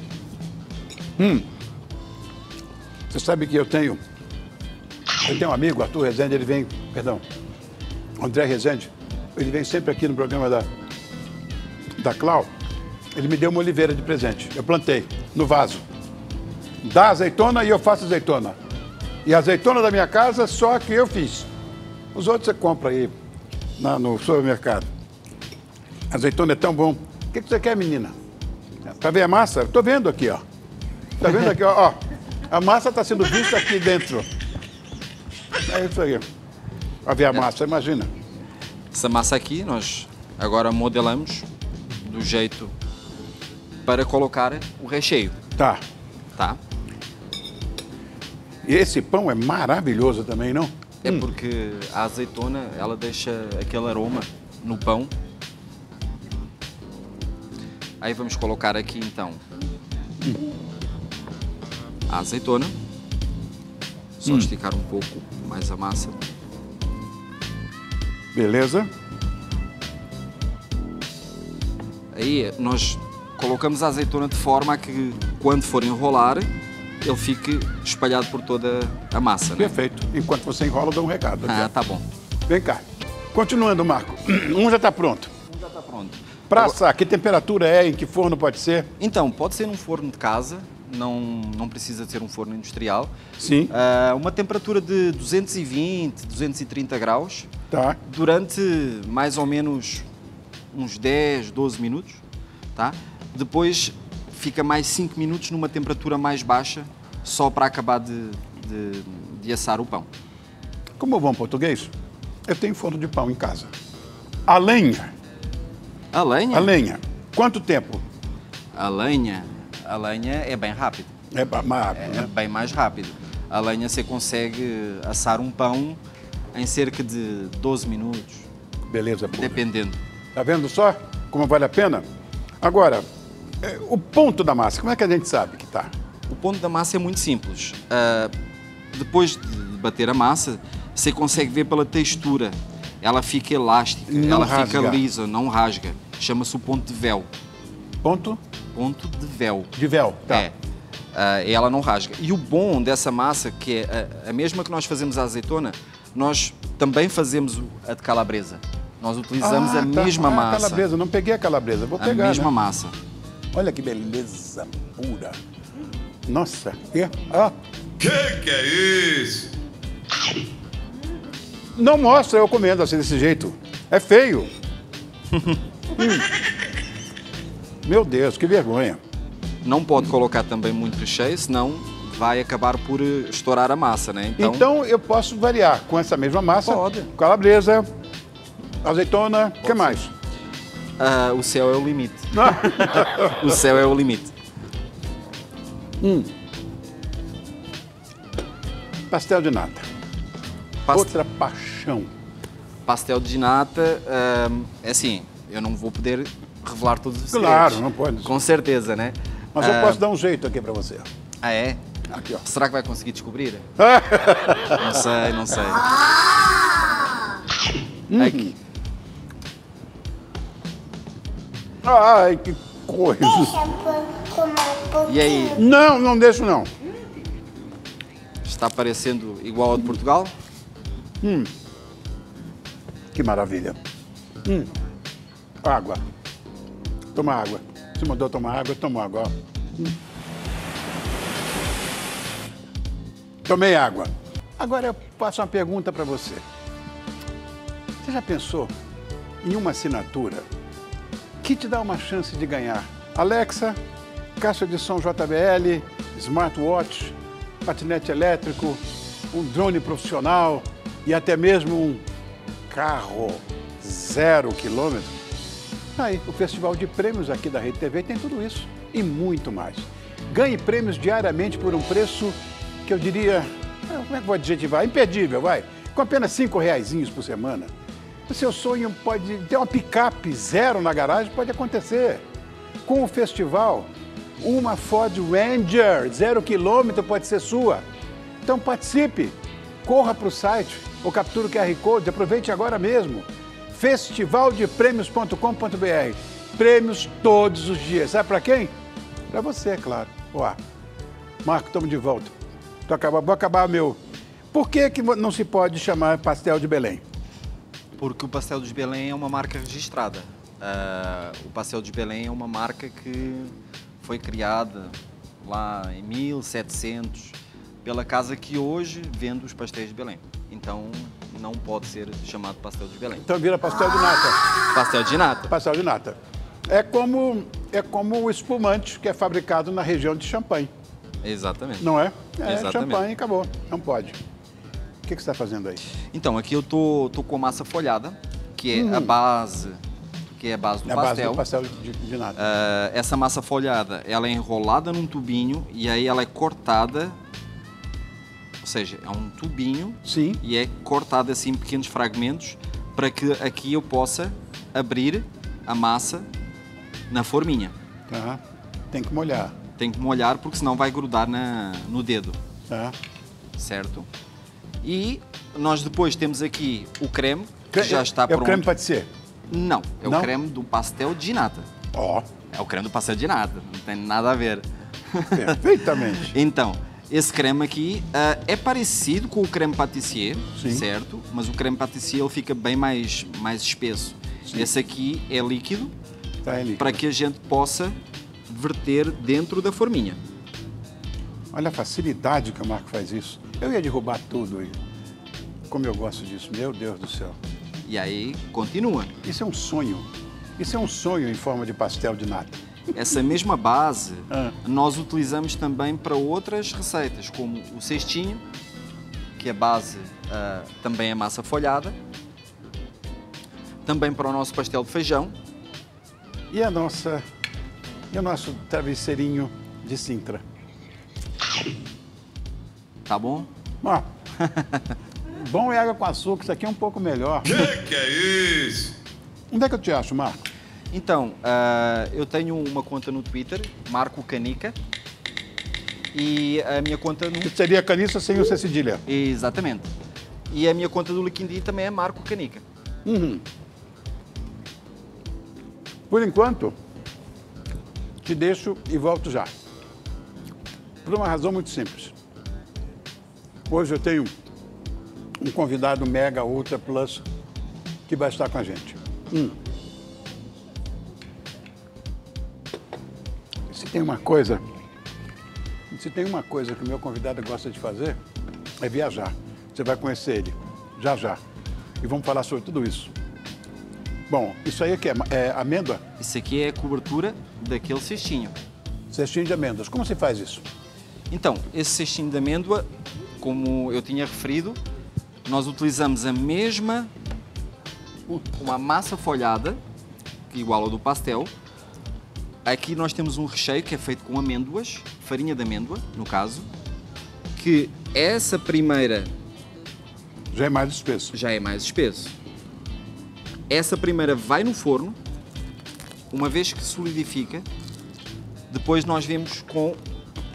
Hum. Você sabe que eu tenho. Eu tenho um amigo, Arthur Rezende, ele vem. Perdão. André Rezende. Ele vem sempre aqui no programa da, da Clau. Ele me deu uma oliveira de presente. Eu plantei no vaso. Dá azeitona e eu faço azeitona. E a azeitona da minha casa só que eu fiz. Os outros você compra aí na- no supermercado. Azeitona é tão bom. O que, que você quer, menina? Pra ver a massa? Tô vendo aqui, ó. Tá vendo aqui, ó? ó. A massa está sendo vista aqui dentro. É isso aí. Pra ver a massa, imagina. Essa massa aqui nós agora modelamos do jeito para colocar o recheio, Tá. tá? E esse pão é maravilhoso também, não? É porque a azeitona ela deixa aquele aroma no pão. Aí vamos colocar aqui então a azeitona. Só esticar um pouco mais a massa. Beleza? Aí nós colocamos a azeitona de forma a que quando for enrolar ele fique espalhado por toda a massa. Né? Perfeito. Enquanto você enrola, dou um recado. Ah, tá bom. Vem cá. Continuando, Marco. Um já está pronto. Um já está Pronto. Agora- assar, que temperatura é? Em que forno pode ser? Então, pode ser num forno de casa, não, não precisa ser um forno industrial. Sim. Ah, uma temperatura de 220, 230 graus Tá. durante mais ou menos uns 10, 12 minutos, tá? Depois fica mais 5 minutos numa temperatura mais baixa, só para acabar de, de, de assar o pão. Como bom português, eu tenho forno de pão em casa. A lenha. A lenha, A lenha. Quanto tempo? a lenha, a lenha é bem rápido. É mais rápido, É né? bem mais rápido. A lenha você consegue assar um pão em cerca de 12 minutos, Beleza, pura. dependendo. Tá vendo só como vale a pena? Agora, é, o ponto da massa, como é que a gente sabe que tá? O ponto da massa é muito simples. Ah, depois de bater a massa, você consegue ver pela textura. Ela fica elástica, Não ela rasga. fica lisa, não rasga. Chama-se o ponto de véu. Ponto Ponto de véu. de véu. Tá. É. Ah, ela não rasga. E o bom dessa massa, que é a, a mesma que nós fazemos a azeitona, nós também fazemos a de calabresa. Nós utilizamos Ah, a tá. mesma Ah, massa. calabresa, não peguei a calabresa, vou A pegar. mesma né? massa. Olha que beleza pura. Nossa, que? Ah, Que que é isso? não mostra eu comendo assim desse jeito. É feio. [LAUGHS] Hum. Meu Deus, que vergonha. Não pode colocar também muito recheio, senão vai acabar por eh, estourar a massa, né? Então, eu posso variar com essa mesma massa. Pode. Calabresa, azeitona, o que mais? ah, o céu é o limite. [LAUGHS] o céu é o limite. Pastel de nata. Past- Outra paixão. Pastel de nata, ahm, é assim, eu não vou poder revelar todos os segredos. Claro, não pode. Com certeza, né? Mas eu Ah, posso dar um jeito aqui pra você. Ah, é? Aqui, ó. Será que vai conseguir descobrir? [LAUGHS] não sei, não sei. Hum. Aqui. Ai, que coisa. E aí, Não, não deixo não. está parecendo igual ao de Portugal? Que maravilha. Hum. Água. Toma água. Se mandou tomar água, toma água. Tomei água. Agora eu faço uma pergunta para você. Você já pensou em uma assinatura que te dá uma chance de ganhar? Alexa, caixa de som JBL, smartwatch, patinete elétrico, um drone profissional e até mesmo um carro zero quilômetro. Aí, o Festival de Prêmios aqui da Rede TV tem tudo isso e muito mais. Ganhe prêmios diariamente por um preço que eu diria, é, como é que vou adjetivar? Imperdível, vai. Com apenas cinco reaisinhos por semana. O seu sonho pode ter uma picape zero na garagem, pode acontecer. Com o festival, uma Ford Ranger zero quilômetro pode ser sua. Então participe, corra para o site ou capture o QR Code, aproveite agora mesmo. Festivaldeprêmios.com.br. Prêmios todos os dias. Sabe para quem? Para você, é claro. Uá. Marco, estamos de volta. Tô acaba- vou acabar meu. Por que, que não se pode chamar pastel de Belém? Porque o Pastel dos Belém é uma marca registrada. Ah, o Pastel dos Belém é uma marca que foi criada lá em 1700 pela casa que hoje vende os pastéis de Belém. Então não pode ser chamado Pastel de Belém. Então vira pastel de nata. Pastel de nata. Pastel de nata. É como, é como o espumante que é fabricado na região de Champagne, Exatamente. não é? É, Exatamente. champanhe acabou. Não pode. O que, que você está fazendo aí? Então, aqui eu tô, tô com massa folhada, que é a base, que é a base do É a base pastel. do pastel de, de nata. Ah, essa massa folhada, ela é enrolada num tubinho e aí ela é cortada, seja, é um tubinho Sim. e é cortada assim em pequenos fragmentos para que aqui eu possa abrir a massa na forminha. Tá. Tem que molhar. Tem que molhar porque senão vai grudar na, no dedo, Tá. certo? E nós depois temos aqui o creme, que já está é pronto. o creme patissier. Não, é Não? o creme do pastel de nata. Ó, É o creme do pastel de nata, não tem nada a ver. perfeitamente. [LAUGHS] Então, esse creme aqui ah, é parecido com o creme patissier, Sim. certo? Mas o creme patissier ele fica bem mais, mais espesso. Esse aqui é líquido Tá ali. para que a gente possa verter dentro da forminha. Olha a facilidade que o Marco faz isso. Eu ia derrubar tudo. aí. Como eu gosto disso. Meu Deus do céu. E aí continua. Isso é um sonho. Isso é um sonho em forma de pastel de nata. Essa mesma base Ah. nós utilizamos também para outras receitas, como o cestinho, que a base ah, também é massa folhada. Também para o nosso pastel de feijão. E a nossa. E o nosso travesseirinho de Sintra. Tá bom? Ó, [LAUGHS] bom é água com açúcar, isso aqui é um pouco melhor. Que que é isso? Onde é que eu te acho, Marco? Então, ah, eu tenho uma conta no Twitter, Marco Canica. E a minha conta no. Que seria caniça sem o C cedilha. Exatamente. E a minha conta do LinkedIn também é Marco Canica. Por enquanto, te deixo e volto já. Por uma razão muito simples. Hoje eu tenho um convidado Mega Ultra Plus que vai estar com a gente. Hum. Tem uma coisa, se tem uma coisa que o meu convidado gosta de fazer, é viajar. Você vai conhecer ele, já já. E vamos falar sobre tudo isso. Bom, isso aí aqui é, é amêndoa? Isso aqui é a cobertura daquele cestinho. Cestinho de amêndoas. Como se faz isso? Então, esse cestinho de amêndoa, como eu tinha referido, nós utilizamos a mesma, uma massa folhada, que é igual ao do pastel. Aqui nós temos um recheio que é feito com amêndoas, farinha de amêndoa, no caso, que essa primeira Já é mais espesso. já é mais espesso. Essa primeira vai no forno, uma vez que solidifica, depois nós vemos com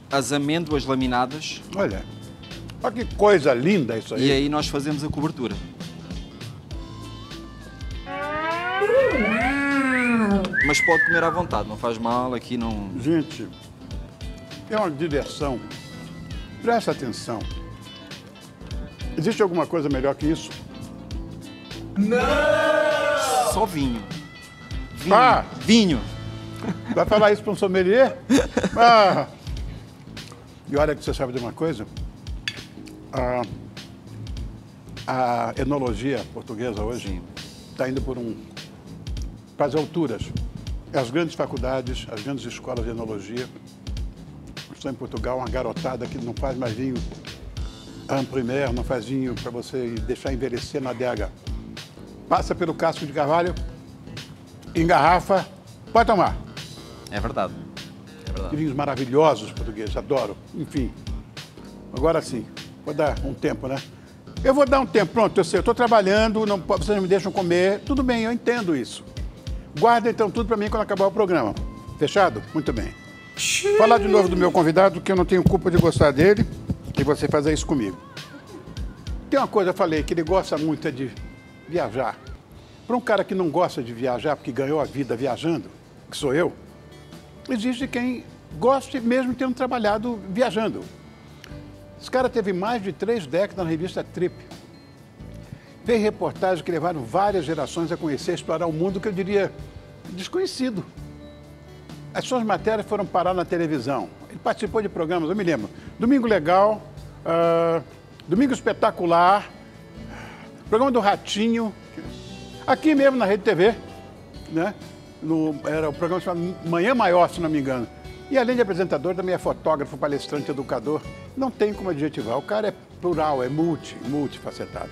as amêndoas laminadas Olha, olha que coisa linda isso aí. e aí nós fazemos a cobertura. Mas pode comer à vontade, não faz mal, aqui não. Gente, é uma diversão. Presta atenção. Existe alguma coisa melhor que isso? Só vinho. Vinho. Ah! Vinho. Vai falar isso para um sommelier? Ah. E olha que você sabe de uma coisa? A, a enologia portuguesa hoje está indo por um para as alturas. As grandes faculdades, as grandes escolas de enologia estão em Portugal, uma garotada que não faz mais vinho en primaire, não faz vinho para você deixar envelhecer na adega. Passa pelo casco de carvalho, engarrafa, pode tomar. É verdade. É verdade. vinhos maravilhosos portugueses, adoro. Enfim, agora sim, vou dar um tempo, né? Eu vou dar um tempo, pronto, eu sei, eu estou trabalhando, não, vocês não me deixam comer, tudo bem, eu entendo isso. Guarda então tudo para mim quando acabar o programa. Fechado? Muito bem. Falar de novo do meu convidado, que eu não tenho culpa de gostar dele e você fazer isso comigo. Tem uma coisa, eu falei, que ele gosta muito é de viajar. Para um cara que não gosta de viajar, porque ganhou a vida viajando, que sou eu, existe quem goste mesmo tendo trabalhado viajando. Esse cara teve mais de três décadas na revista Trip. Fez reportagens que levaram várias gerações a conhecer e explorar um mundo que eu diria desconhecido. As suas matérias foram parar na televisão. Ele participou de programas, eu me lembro. Domingo Legal, ah, Domingo Espetacular, programa do Ratinho, aqui mesmo na Rede TV, né? No- era o programa chamado Manhã Maior, se não me engano. E além de apresentador, também é fotógrafo, palestrante, educador. Não tem como adjetivar. O cara é plural, é multi, multifacetado.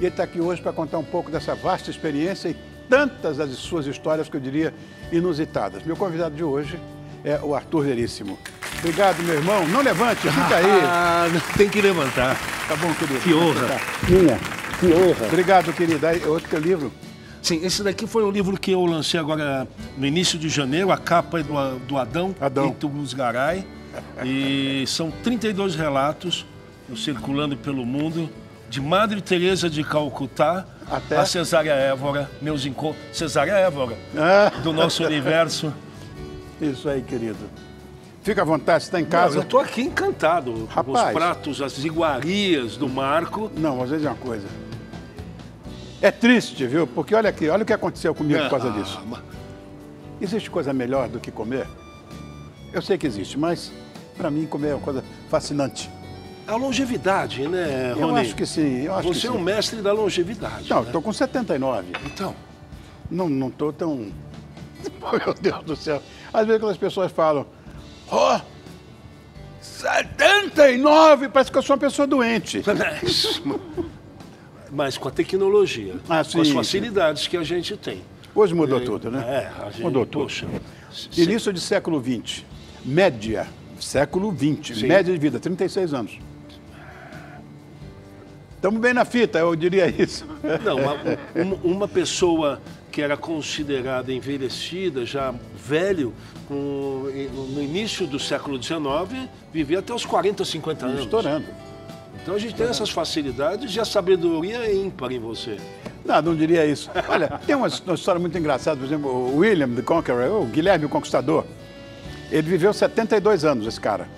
E ele está aqui hoje para contar um pouco dessa vasta experiência e tantas das suas histórias que eu diria inusitadas. Meu convidado de hoje é o Arthur Veríssimo. Obrigado, meu irmão. Não levante, fica aí. [LAUGHS] Ah, tem que levantar. Tá bom, querido. Que honra. Tá. Minha. Que honra. Obrigado, querido. Aí, outro teu livro? Sim, esse daqui foi um livro que eu lancei agora no início de janeiro. A capa é do, do Adão, Adão. em Tubus-Garay. E são 32 relatos eu circulando pelo mundo. De Madre Teresa de Calcutá Até? a Cesária Évora, meus encontros. Cesária Évora, Ah, do nosso universo. isso aí, querido. Fica à vontade, você está em Não, casa. eu tô aqui encantado Rapaz. os pratos, as iguarias do Marco. Não, às vezes é uma coisa. É triste, viu? Porque olha aqui, olha o que aconteceu comigo por causa Ah, disso. mas- Existe coisa melhor do que comer? Eu sei que existe, mas para mim comer é uma coisa fascinante. A longevidade, né, Eu Rony? acho que sim, eu acho Você que é sim. um mestre da longevidade. Não, né? estou com 79. Então, Não, não tô tão. [LAUGHS] Meu Deus do céu. Às vezes aquelas pessoas falam, ó, 79! Parece que eu sou uma pessoa doente. [LAUGHS] mas, mas com a tecnologia, Ah, com as sim, facilidades que a gente tem. Hoje mudou tudo, né? É, a gente, Mudou tudo. poxa. Início de século XX. Média, século XX. Sim. Média de vida, 36 anos. Estamos bem na fita, eu diria isso. Não, uma, uma- pessoa que era considerada envelhecida, já velho, com- no início do século XIX, vivia até os 40, 50 anos. Estourando. Então a gente tem essas facilidades e a sabedoria é ímpar em você. Não, não diria isso. Olha, tem uma, uma história muito engraçada, por exemplo, o William the Conqueror, o Guilherme o Conquistador, ele viveu 72 anos, esse cara.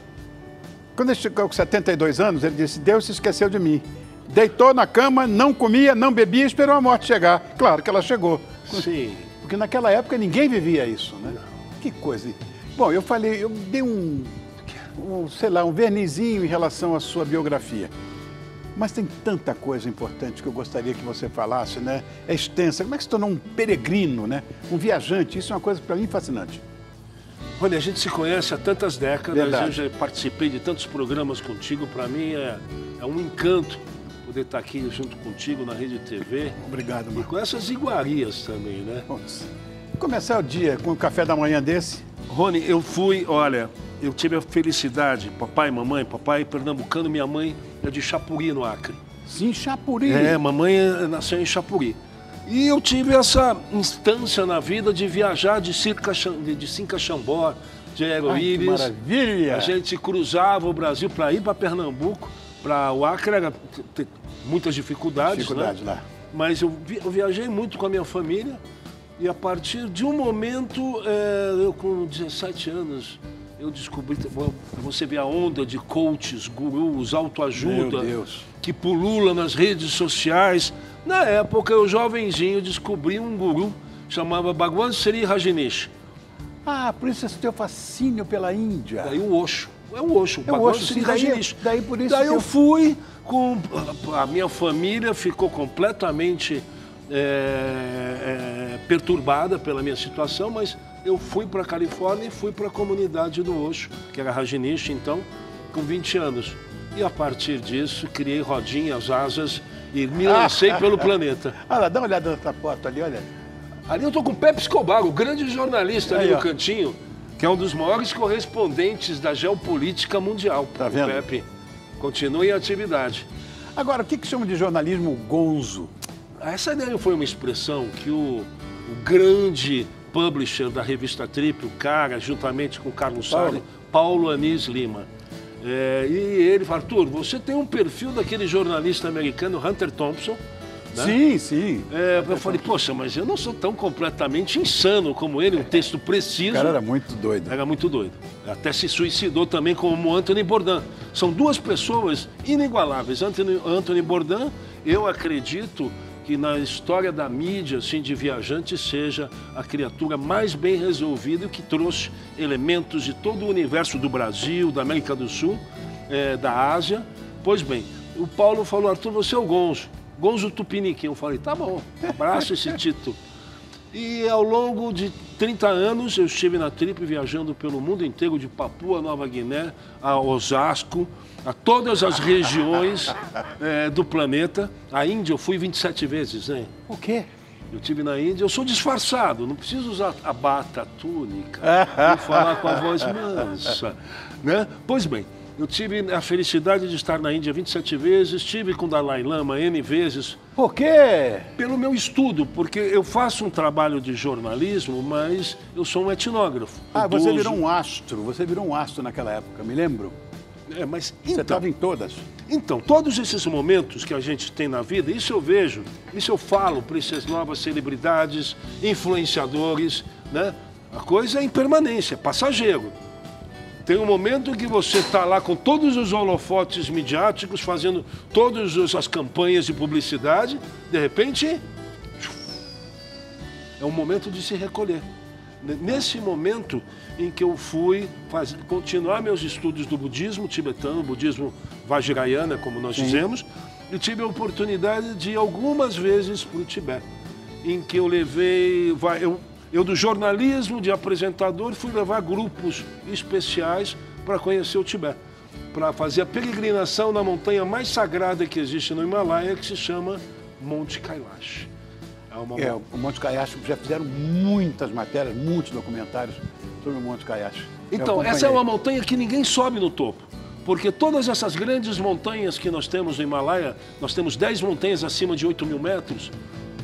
Quando ele chegou com 72 anos, ele disse, Deus se esqueceu de mim. Deitou na cama, não comia, não bebia, esperou a morte chegar. Claro que ela chegou. Sim. Porque naquela época ninguém vivia isso, né? Que coisa. Bom, eu falei, eu dei um, um, sei lá, um vernizinho em relação à sua biografia. Mas tem tanta coisa importante que eu gostaria que você falasse, né? É extensa. Como é que se tornou um peregrino, né? Um viajante? Isso é uma coisa para mim fascinante. Olha, a gente se conhece há tantas décadas, Verdade. eu já participei de tantos programas contigo, para mim é, é um encanto poder estar aqui junto contigo na Rede TV. Obrigado, E Marco. com essas iguarias também, né? Putz. Começar o dia com um café da manhã desse. Rony, eu fui, olha, eu tive a felicidade, papai e mamãe, papai pernambucano, minha mãe é de Chapuri, no Acre. Sim, Chapuri. É, mamãe eh, nasceu em Chapuri. E eu tive essa instância na vida de viajar de Circa, de, de Sincaxambó, de Aeroíris. maravilha. A gente cruzava o Brasil para ir para Pernambuco, para o Acre, era t- t- muitas dificuldades, Dificuldade né? lá. Mas eu, vi- eu viajei muito com a minha família e a partir de um momento, eh, eu com 17 anos, eu descobri, você vê a onda de coaches, gurus, autoajuda, que pulula nas redes sociais. Na época, eu jovenzinho descobri um guru, chamava Bhagwan Sri Rajneesh. Ah, por isso esse teu fascínio pela Índia. Daí o Osho. É o Osho. É o Sri sim, daí- Rajneesh. daí por isso Daí eu eu- fui com... A minha família ficou completamente é, é, perturbada pela minha situação, mas eu fui para a Califórnia e fui para a comunidade do Osho, que era Rajneesh, então, com 20 anos. E a partir disso, criei rodinhas, asas e me lancei pelo planeta. [LAUGHS] Olha lá, dá uma olhada nessa foto ali, olha. Ali eu tô com o Pepe Escobar, o grande jornalista ali Aí, no ó. cantinho, que é um dos maiores correspondentes da geopolítica mundial. Tá vendo? Pepe, continua em atividade. Agora, o que, que chama de jornalismo gonzo? Essa daí foi uma expressão que o, o grande publisher da revista Trip, o cara, juntamente com o Carlos Paulo. Sale, Paulo Anis Lima. É, e ele falou, Arthur, você tem um perfil daquele jornalista americano, Hunter Thompson, né? Sim, sim. É, eu falei, poxa, mas eu não sou tão completamente insano como ele, um texto O preciso. cara era muito doido. Era muito doido. Até se suicidou também como Anthony Bourdain. São duas pessoas inigualáveis. Anthony, Anthony Bourdain, eu acredito que na história da mídia, assim, de viajante, seja a criatura mais bem resolvida e que trouxe elementos de todo o universo do Brasil, da América do Sul, eh, da Ásia. Pois bem, o Paulo falou, Arthur, você é o Gonzo. Gonzo Tupiniquim. Eu falei, tá bom, abraço esse título. E ao longo de 30 anos eu estive na Trip viajando pelo mundo inteiro, de Papua Nova Guiné a Osasco, a todas as regiões eh, do planeta. A Índia eu fui 27 vezes, né? O quê? Eu tive na Índia, eu sou disfarçado, não preciso usar a bata, a túnica, e falar com a voz mansa, né? Pois bem, eu tive a felicidade de estar na Índia 27 vezes, estive com Dalai Lama N vezes, Por quê? pelo meu estudo, porque eu faço um trabalho de jornalismo, mas eu sou um etnógrafo. Ah, você idoso. virou um astro. Você virou um astro naquela época, me lembro. É, mas Você então, estava em todas. então, todos esses momentos que a gente tem na vida, isso eu vejo, isso eu falo para essas novas celebridades, influenciadores, né? A coisa é impermanência, é passageiro. Tem um momento que você está lá com todos os holofotes midiáticos, fazendo todas as- as campanhas de publicidade, de repente. É um momento de se recolher. Nesse momento em que eu fui faz- continuar meus estudos do budismo tibetano, budismo Vajrayana, como nós dizemos, eu tive a oportunidade de ir algumas vezes para o Tibete, em que eu levei, eu, eu do jornalismo, de apresentador, fui levar grupos especiais para conhecer o Tibete, para fazer a peregrinação na montanha mais sagrada que existe no Himalaia, que se chama Monte Kailash. É uma É, o Monte Caiacho já fizeram muitas matérias, muitos documentários sobre o Monte Caiacho. Eu Então, essa é uma montanha que ninguém sobe no topo. Porque todas essas grandes montanhas que nós temos no Himalaia, nós temos 10 montanhas acima de 8 mil metros,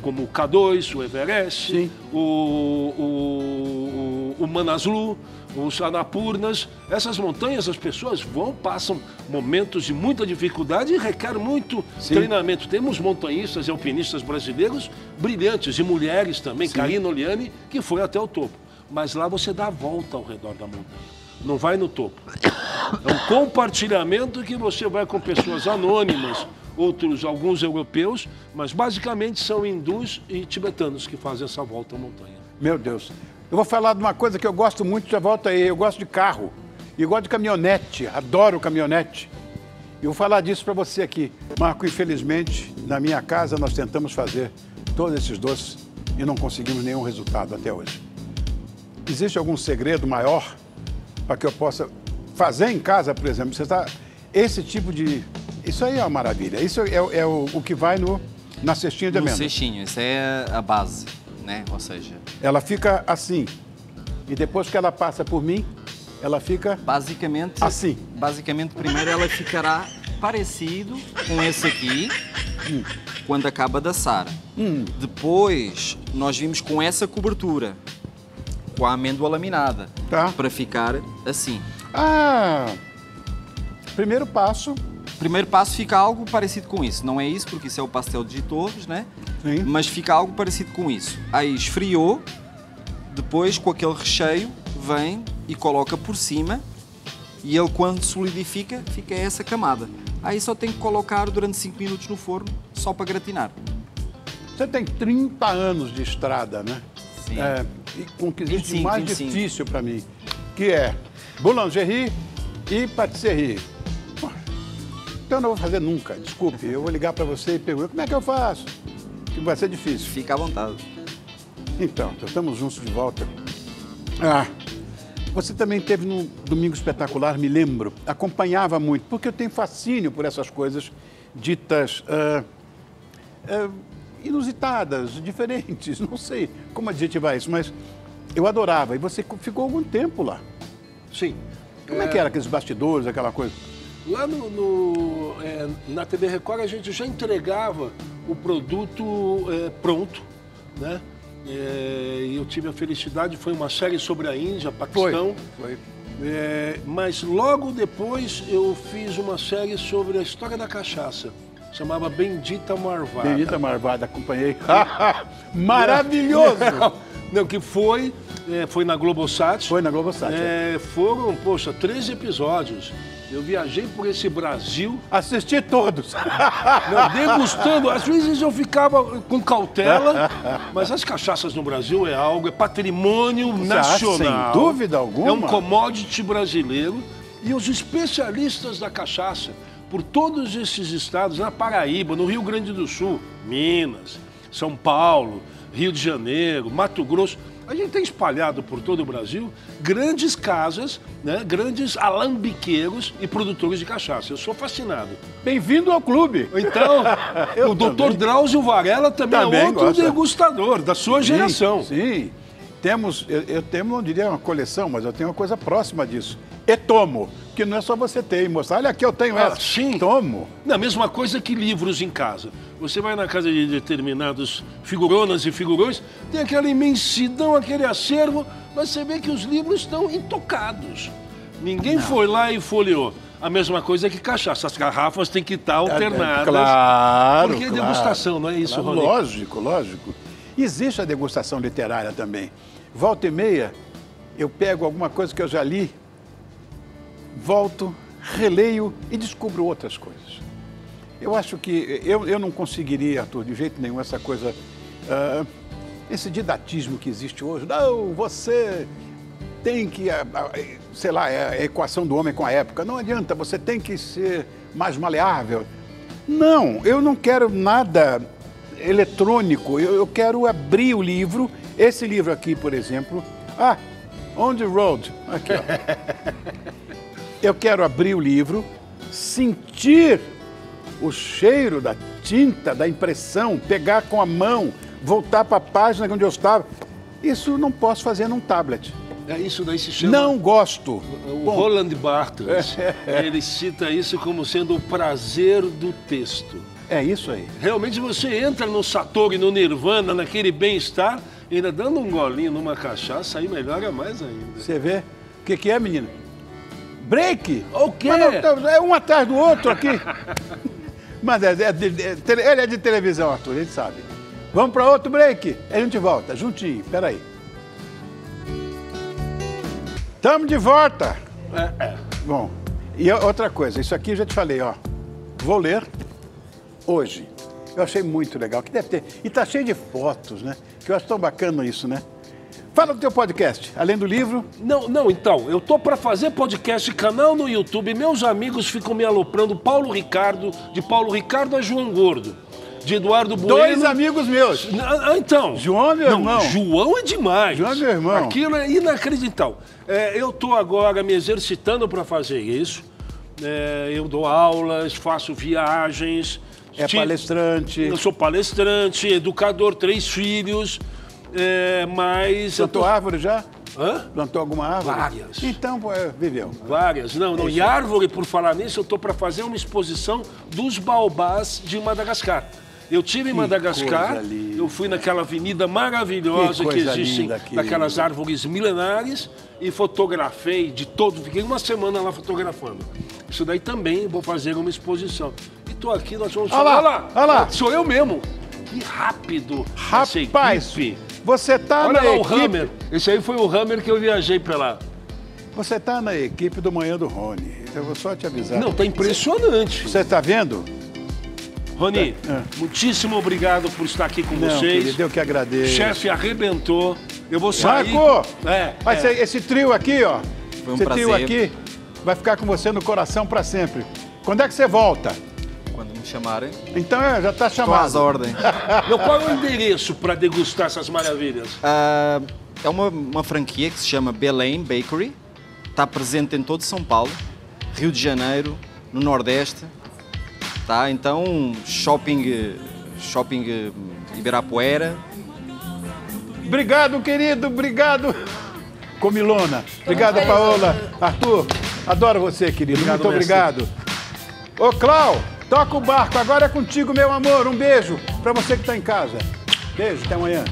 como o K2, o Everest, Sim. o, o, o, o Manaslu, os Annapurnas. Essas montanhas, as pessoas vão, passam momentos de muita dificuldade e requer muito Sim. treinamento. Temos montanhistas e alpinistas brasileiros brilhantes, e mulheres também, Karina Oliane, que foi até o topo. Mas lá você dá a volta ao redor da montanha. Não vai no topo. É um compartilhamento que você vai com pessoas anônimas, outros, alguns europeus, mas basicamente são hindus e tibetanos que fazem essa volta à montanha. Meu Deus. Eu vou falar de uma coisa que eu gosto muito, já volta aí. Eu gosto de carro. E gosto de caminhonete. Adoro caminhonete. E vou falar disso para você aqui. Marco, infelizmente, na minha casa nós tentamos fazer todos esses doces e não conseguimos nenhum resultado até hoje. Existe algum segredo maior para que eu possa fazer em casa, por exemplo? Você está. Esse tipo de. Isso aí é uma maravilha. Isso é, é o, o que vai no, na cestinha de No amêndoas. cestinho, essa é a base, né? Ou seja, Ela fica assim. E depois que ela passa por mim, ela fica. basicamente... Assim. Basicamente, primeiro ela ficará parecido com esse aqui, quando acaba de assar. Depois, nós vimos com essa cobertura, com a amêndoa laminada, Tá. para ficar assim. Ah! Primeiro passo. Primeiro passo fica algo parecido com isso. Não é isso, porque isso é o pastel de Torres, né? Sim. Mas fica algo parecido com isso. Aí esfriou, depois com aquele recheio vem e coloca por cima e ele quando solidifica fica essa camada. Aí só tem que colocar durante 5 minutos no forno só para gratinar. Você tem 30 anos de estrada, né? Sim. É, e com o que existe de 25, mais 25. difícil para mim, que é boulangerie e patisserie. Então eu não vou fazer nunca, desculpe. Eu vou ligar para você e perguntar como é que eu faço. Que vai ser difícil. Fica à vontade. Então, então estamos juntos de volta. Ah, você também teve no Domingo Espetacular, me lembro, acompanhava muito, porque eu tenho fascínio por essas coisas ditas ah, ah, inusitadas, diferentes, [LAUGHS] não sei como adjetivar isso, mas eu adorava. E você ficou algum tempo lá. Sim. Como é, que era aqueles bastidores, aquela coisa? Lá no, no, é, na TV Record a gente já entregava o produto é, pronto, né? É, E eu tive a felicidade, foi uma série sobre a Índia, Paquistão. Foi. É, mas logo depois eu fiz uma série sobre a história da cachaça. Chamava Bendita Marvada. Benita Marvada, acompanhei. [LAUGHS] Maravilhoso! [LAUGHS] Não, que foi, é, foi na Globosat. Foi na Globosat, É, foram, poxa, 13 episódios. Eu viajei por esse Brasil Assisti todos. [LAUGHS] Não, degustando. Às vezes eu ficava com cautela, [LAUGHS] mas as cachaças no Brasil é algo, é patrimônio acha? nacional. Sem dúvida alguma. É um commodity brasileiro. E os especialistas da cachaça, por todos esses estados, na Paraíba, no Rio Grande do Sul, Minas, São Paulo, Rio de Janeiro, Mato Grosso. A gente tem espalhado por todo o Brasil grandes casas, né, grandes alambiqueiros e produtores de cachaça. Eu sou fascinado. Bem-vindo ao clube. Então, [LAUGHS] o doutor. Drauzio Varela também, Também é outro gosta. degustador da sua Sim, geração. Sim. Temos, eu, eu tenho, não diria uma coleção, mas eu tenho uma coisa próxima disso. E tomo, que não é só você ter e mostrar. Olha aqui, eu tenho Ah, essa. sim. Tomo. Na mesma coisa que livros em casa. Você vai na casa de determinados figuronas e figurões, tem aquela imensidão, aquele acervo, mas você vê que os livros estão intocados. Ninguém foi lá e folheou. A mesma coisa que cachaça. As garrafas têm que estar alternadas. É, Claro. Porque é claro. degustação, não é isso, Claro, Rony? Lógico, lógico. Existe a degustação literária também. Volta e meia, eu pego alguma coisa que eu já li volto, releio e descubro outras coisas. Eu acho que eu, eu não conseguiria, Arthur, de jeito nenhum, essa coisa, ah, esse didatismo que existe hoje. Não, você tem que, ah, ah, sei lá, é a equação do homem com a época. Não adianta, você tem que ser mais maleável. Não, eu não quero nada eletrônico. Eu, eu quero abrir o livro. Esse livro aqui, por exemplo. Ah, On the Road. Aqui, ó. [LAUGHS] Eu quero abrir o livro, sentir o cheiro da tinta, da impressão, pegar com a mão, voltar para a página onde eu estava. Isso não posso fazer num tablet. É isso daí se chama. Não gosto. O Roland Barthes, [LAUGHS] ele cita isso como sendo o prazer do texto. É isso aí. Realmente você entra no Satori, no Nirvana, naquele bem-estar, ainda dando um golinho numa cachaça, aí melhora mais ainda. Você vê? O que, que é, menina? Break? O quê? Mas não, é um atrás do outro aqui. [LAUGHS] Mas é, é é ele é de televisão, Arthur, a gente sabe. Vamos para outro break? A gente volta, juntinho, peraí. Estamos de volta. Bom, e outra coisa, isso aqui eu já te falei, ó. Vou ler hoje. Eu achei muito legal, que deve ter. E tá cheio de fotos, né? Que eu acho tão bacana isso, né? Fala do teu podcast, além do livro. Não, não, então, eu tô pra fazer podcast, canal no YouTube, meus amigos ficam me aloprando, Paulo Ricardo, de Paulo Ricardo a João Gordo, de Eduardo Bueno. Dois amigos meus. Ah, ah, então. João é meu Não, irmão. João é demais. João é meu irmão. Aquilo é inacreditável. É, eu tô agora me exercitando para fazer isso. É, eu dou aulas, faço viagens. É palestrante. Eu sou palestrante, educador, três filhos. É, mas. Plantou tô- árvore já? Hã? Plantou alguma árvore? Várias. Então, é, viveu. Várias, não, não. E árvore, por falar nisso, eu estou para fazer uma exposição dos baobás de Madagascar. Eu tive em Madagascar, eu fui naquela avenida maravilhosa Que que, aquilo. daquelas árvores milenares, e fotografei de todo, fiquei uma semana lá fotografando. Isso daí também vou fazer uma exposição. E estou aqui, nós vamos Olha lá, Olha lá, olha lá. Sou eu mesmo. Que rápido. essa Rapaz, equipe. Você tá Olha na lá o equipe. Hammer. Esse aí foi o Hammer que eu viajei para lá. Você tá na equipe do Manhã do Rony. Eu vou só te avisar. Não, tá impressionante. Você tá vendo? Rony, É. muitíssimo obrigado por estar aqui com Não, vocês. querido, eu que agradeço. O chefe arrebentou. Eu vou sair. Marco! É, Mas é. esse, esse trio aqui, ó. Foi um esse trio prazer. aqui vai ficar com você no coração para sempre. Quando é que você volta? Quando me chamarem, Então é, já tá estou às chamado. ordens. [LAUGHS] Meu, qual é o endereço para degustar essas maravilhas? Ah, é uma, uma franquia que se chama Belém Bakery. Está presente em todo São Paulo, Rio de Janeiro, no Nordeste. Tá? Então, shopping, shopping eh, Ibirapuera. Obrigado, querido, obrigado. Comilona. Obrigado, Paola. Arthur, adoro você, querido. Obrigado, Muito mestre. obrigado. Ô, Clau, toca o barco. Agora é contigo, meu amor. Um beijo para você que está em casa. Beijo, até amanhã.